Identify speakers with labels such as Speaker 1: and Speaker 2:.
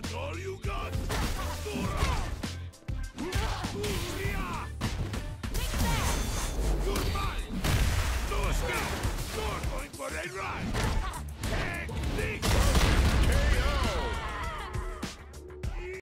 Speaker 1: That's all you got? Take that! Goodbye! No escape! You're going for a ride!